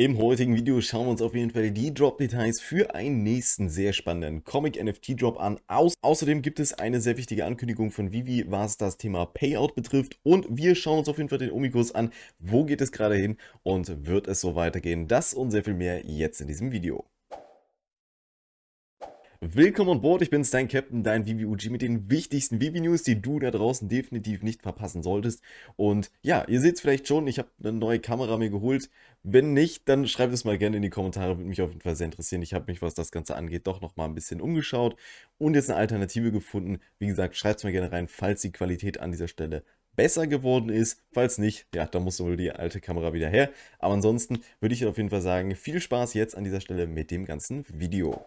Im heutigen Video schauen wir uns auf jeden Fall die Drop-Details für einen nächsten sehr spannenden Comic-NFT-Drop an. Aus Außerdem gibt es eine sehr wichtige Ankündigung von Vivi, was das Thema Payout betrifft. Und wir schauen uns auf jeden Fall den Omikus an. Wo geht es gerade hin und wird es so weitergehen? Das und sehr viel mehr jetzt in diesem Video. Willkommen an Bord, ich bin's, dein Captain, dein VVUG mit den wichtigsten VV-News, die du da draußen definitiv nicht verpassen solltest. Und ja, ihr seht es vielleicht schon, ich habe eine neue Kamera mir geholt. Wenn nicht, dann schreibt es mal gerne in die Kommentare, würde mich auf jeden Fall sehr interessieren. Ich habe mich, was das Ganze angeht, doch nochmal ein bisschen umgeschaut und jetzt eine Alternative gefunden. Wie gesagt, schreibt es mal gerne rein, falls die Qualität an dieser Stelle besser geworden ist. Falls nicht, ja, dann muss wohl die alte Kamera wieder her. Aber ansonsten würde ich auf jeden Fall sagen, viel Spaß jetzt an dieser Stelle mit dem ganzen Video.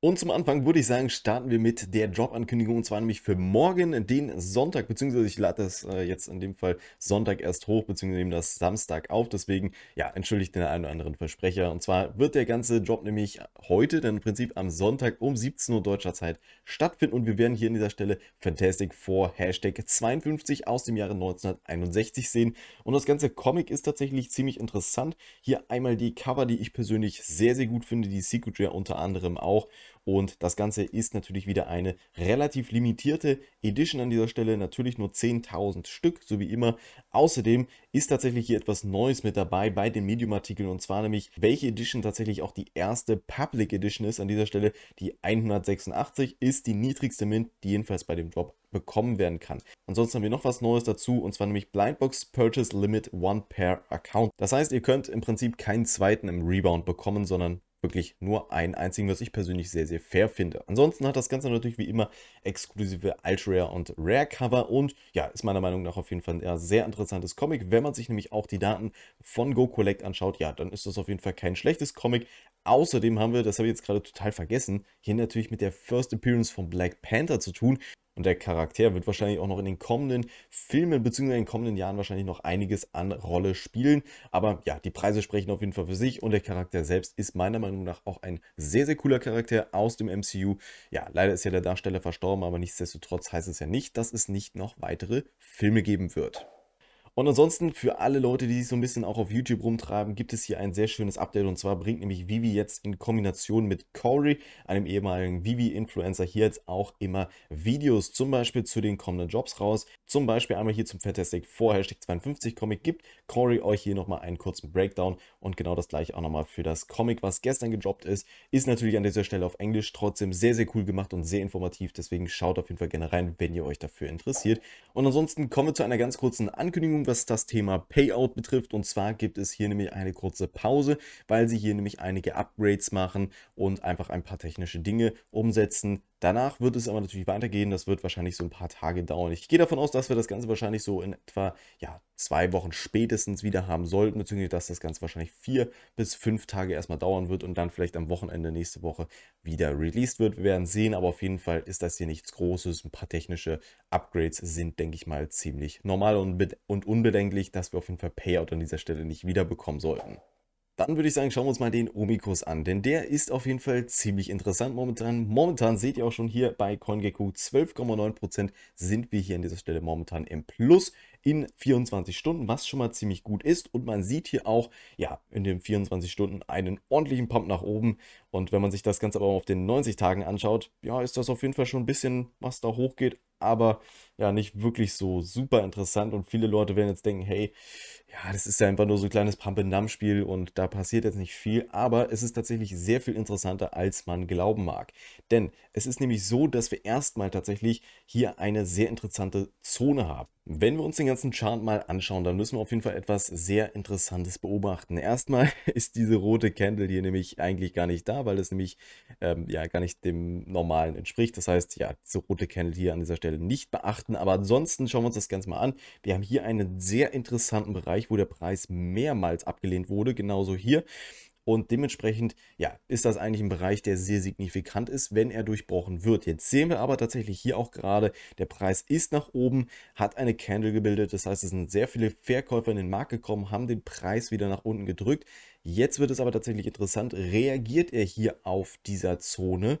Und zum Anfang würde ich sagen, starten wir mit der Jobankündigung und zwar nämlich für morgen, den Sonntag, beziehungsweise ich lade das äh, jetzt in dem Fall Sonntag erst hoch, beziehungsweise nehme das Samstag auf. Deswegen, ja, entschuldigt den einen oder anderen Versprecher. Und zwar wird der ganze Job nämlich heute, dann im Prinzip am Sonntag um 17 Uhr deutscher Zeit stattfinden und wir werden hier an dieser Stelle Fantastic Four Hashtag 52 aus dem Jahre 1961 sehen. Und das ganze Comic ist tatsächlich ziemlich interessant. Hier einmal die Cover, die ich persönlich sehr, sehr gut finde, die Secret Rare unter anderem auch. Und das Ganze ist natürlich wieder eine relativ limitierte Edition an dieser Stelle. Natürlich nur 10.000 Stück, so wie immer. Außerdem ist tatsächlich hier etwas Neues mit dabei bei den Medium-Artikeln. Und zwar nämlich, welche Edition tatsächlich auch die erste Public Edition ist. An dieser Stelle die 186 ist die niedrigste Mint, die jedenfalls bei dem Drop bekommen werden kann. Ansonsten haben wir noch was Neues dazu und zwar nämlich Blindbox Purchase Limit One Per Account. Das heißt, ihr könnt im Prinzip keinen zweiten im Rebound bekommen, sondern wirklich nur einen einzigen, was ich persönlich sehr, sehr fair finde. Ansonsten hat das Ganze natürlich wie immer exklusive Ultra Rare und Rare Cover und ja, ist meiner Meinung nach auf jeden Fall ein sehr interessantes Comic. Wenn man sich nämlich auch die Daten von Go Collect anschaut, ja, dann ist das auf jeden Fall kein schlechtes Comic. Außerdem haben wir, das habe ich jetzt gerade total vergessen, hier natürlich mit der First Appearance von Black Panther zu tun. Und der Charakter wird wahrscheinlich auch noch in den kommenden Filmen bzw. in den kommenden Jahren wahrscheinlich noch einiges an Rolle spielen. Aber ja, die Preise sprechen auf jeden Fall für sich und der Charakter selbst ist meiner Meinung nach auch ein sehr, sehr cooler Charakter aus dem MCU. Ja, leider ist ja der Darsteller verstorben, aber nichtsdestotrotz heißt es ja nicht, dass es nicht noch weitere Filme geben wird. Und ansonsten für alle Leute, die sich so ein bisschen auch auf YouTube rumtreiben, gibt es hier ein sehr schönes Update. Und zwar bringt nämlich Vivi jetzt in Kombination mit Corey, einem ehemaligen Vivi-Influencer, hier jetzt auch immer Videos zum Beispiel zu den kommenden Jobs raus. Zum Beispiel einmal hier zum Fantastic 4 Hashtag 52 Comic gibt Corey euch hier nochmal einen kurzen Breakdown. Und genau das gleiche auch nochmal für das Comic, was gestern gedroppt ist. Ist natürlich an dieser Stelle auf Englisch trotzdem sehr, sehr cool gemacht und sehr informativ. Deswegen schaut auf jeden Fall gerne rein, wenn ihr euch dafür interessiert. Und ansonsten kommen wir zu einer ganz kurzen Ankündigung was das Thema Payout betrifft. Und zwar gibt es hier nämlich eine kurze Pause, weil sie hier nämlich einige Upgrades machen und einfach ein paar technische Dinge umsetzen. Danach wird es aber natürlich weitergehen. Das wird wahrscheinlich so ein paar Tage dauern. Ich gehe davon aus, dass wir das Ganze wahrscheinlich so in etwa ja, zwei Wochen spätestens wieder haben sollten, beziehungsweise dass das Ganze wahrscheinlich vier bis fünf Tage erstmal dauern wird und dann vielleicht am Wochenende nächste Woche wieder released wird. Wir werden sehen, aber auf jeden Fall ist das hier nichts Großes. Ein paar technische Upgrades sind, denke ich mal, ziemlich normal und, und unbedenklich, dass wir auf jeden Fall Payout an dieser Stelle nicht wiederbekommen sollten. Dann würde ich sagen, schauen wir uns mal den Omikus an, denn der ist auf jeden Fall ziemlich interessant momentan. Momentan seht ihr auch schon hier bei CoinGecko 12,9% sind wir hier an dieser Stelle momentan im Plus in 24 Stunden, was schon mal ziemlich gut ist. Und man sieht hier auch, ja, in den 24 Stunden einen ordentlichen Pump nach oben. Und wenn man sich das Ganze aber auf den 90 Tagen anschaut, ja, ist das auf jeden Fall schon ein bisschen, was da hochgeht aber ja, nicht wirklich so super interessant. Und viele Leute werden jetzt denken, hey, ja, das ist ja einfach nur so ein kleines Pump-and-Dump-Spiel und da passiert jetzt nicht viel. Aber es ist tatsächlich sehr viel interessanter, als man glauben mag. Denn es ist nämlich so, dass wir erstmal tatsächlich hier eine sehr interessante Zone haben. Wenn wir uns den ganzen Chart mal anschauen, dann müssen wir auf jeden Fall etwas sehr Interessantes beobachten. Erstmal ist diese rote Candle hier nämlich eigentlich gar nicht da, weil es nämlich ähm, ja gar nicht dem Normalen entspricht. Das heißt, ja, diese rote Candle hier an dieser Stelle nicht beachten. Aber ansonsten schauen wir uns das Ganze mal an. Wir haben hier einen sehr interessanten Bereich, wo der Preis mehrmals abgelehnt wurde. Genauso hier. Und dementsprechend, ja, ist das eigentlich ein Bereich, der sehr signifikant ist, wenn er durchbrochen wird. Jetzt sehen wir aber tatsächlich hier auch gerade, der Preis ist nach oben, hat eine Candle gebildet. Das heißt, es sind sehr viele Verkäufer in den Markt gekommen, haben den Preis wieder nach unten gedrückt. Jetzt wird es aber tatsächlich interessant, reagiert er hier auf dieser Zone?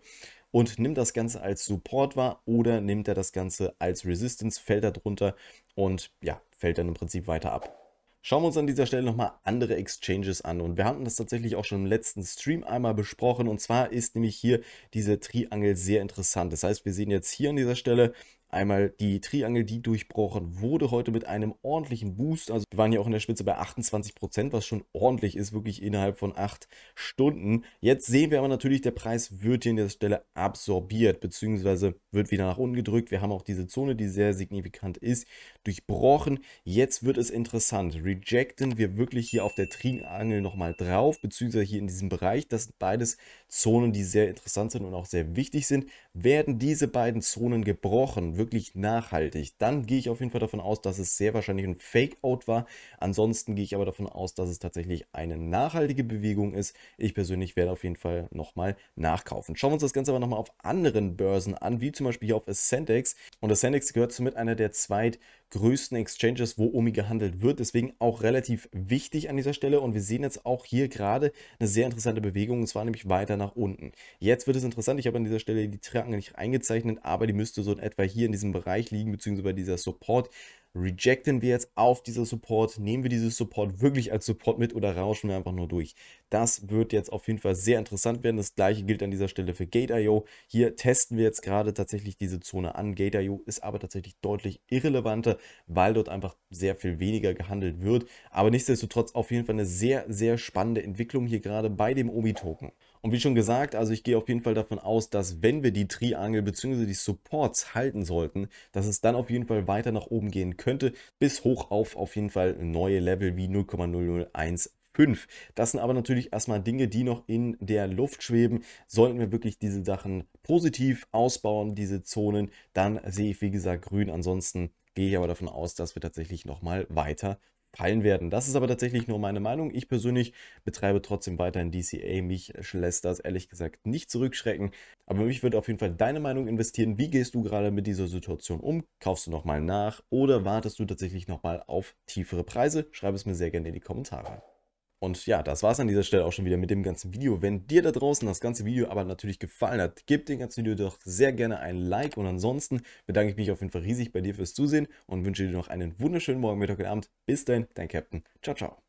und nimmt das Ganze als Support wahr oder nimmt er das Ganze als Resistance, fällt er drunter und ja, fällt dann im Prinzip weiter ab. Schauen wir uns an dieser Stelle nochmal andere Exchanges an und wir hatten das tatsächlich auch schon im letzten Stream einmal besprochen und zwar ist nämlich hier diese Triangel sehr interessant. Das heißt, wir sehen jetzt hier an dieser Stelle Einmal die Triangel, die durchbrochen wurde heute mit einem ordentlichen Boost. Also wir waren ja auch in der Spitze bei 28%, Prozent, was schon ordentlich ist, wirklich innerhalb von 8 Stunden. Jetzt sehen wir aber natürlich, der Preis wird hier an der Stelle absorbiert, beziehungsweise wird wieder nach unten gedrückt. Wir haben auch diese Zone, die sehr signifikant ist, durchbrochen. Jetzt wird es interessant. Rejecten wir wirklich hier auf der Triangel nochmal drauf, beziehungsweise hier in diesem Bereich. Das sind beides Zonen, die sehr interessant sind und auch sehr wichtig sind. Werden diese beiden Zonen gebrochen, wirklich nachhaltig, dann gehe ich auf jeden Fall davon aus, dass es sehr wahrscheinlich ein Fake-Out war. Ansonsten gehe ich aber davon aus, dass es tatsächlich eine nachhaltige Bewegung ist. Ich persönlich werde auf jeden Fall nochmal nachkaufen. Schauen wir uns das Ganze aber nochmal auf anderen Börsen an, wie zum Beispiel hier auf Ascendex. Und Ascendex gehört somit einer der zweitgrößten Exchanges, wo OMI gehandelt wird. Deswegen auch relativ wichtig an dieser Stelle. Und wir sehen jetzt auch hier gerade eine sehr interessante Bewegung. Und zwar nämlich weiter nach unten. Jetzt wird es interessant. Ich habe an dieser Stelle die Triangel nicht eingezeichnet, aber die müsste so in etwa hier in diesem Bereich liegen, beziehungsweise bei dieser Support. Rejecten wir jetzt auf dieser Support, nehmen wir dieses Support wirklich als Support mit oder rauschen wir einfach nur durch. Das wird jetzt auf jeden Fall sehr interessant werden. Das gleiche gilt an dieser Stelle für Gate.io. Hier testen wir jetzt gerade tatsächlich diese Zone an. Gate.io ist aber tatsächlich deutlich irrelevanter, weil dort einfach sehr viel weniger gehandelt wird. Aber nichtsdestotrotz auf jeden Fall eine sehr, sehr spannende Entwicklung hier gerade bei dem OMI-Token. Und wie schon gesagt, also ich gehe auf jeden Fall davon aus, dass wenn wir die Triangel bzw. die Supports halten sollten, dass es dann auf jeden Fall weiter nach oben gehen könnte, bis hoch auf auf jeden Fall neue Level wie 0,001 5. Das sind aber natürlich erstmal Dinge, die noch in der Luft schweben. Sollten wir wirklich diese Sachen positiv ausbauen, diese Zonen, dann sehe ich wie gesagt grün. Ansonsten gehe ich aber davon aus, dass wir tatsächlich nochmal weiter fallen werden. Das ist aber tatsächlich nur meine Meinung. Ich persönlich betreibe trotzdem weiterhin DCA. Mich lässt das ehrlich gesagt nicht zurückschrecken. Aber mich würde auf jeden Fall deine Meinung investieren. Wie gehst du gerade mit dieser Situation um? Kaufst du nochmal nach oder wartest du tatsächlich nochmal auf tiefere Preise? Schreib es mir sehr gerne in die Kommentare. Und ja, das war es an dieser Stelle auch schon wieder mit dem ganzen Video. Wenn dir da draußen das ganze Video aber natürlich gefallen hat, gib dem ganzen Video doch sehr gerne ein Like. Und ansonsten bedanke ich mich auf jeden Fall riesig bei dir fürs Zusehen und wünsche dir noch einen wunderschönen Morgen, Mittag und Abend. Bis dahin, dein Captain. Ciao, ciao.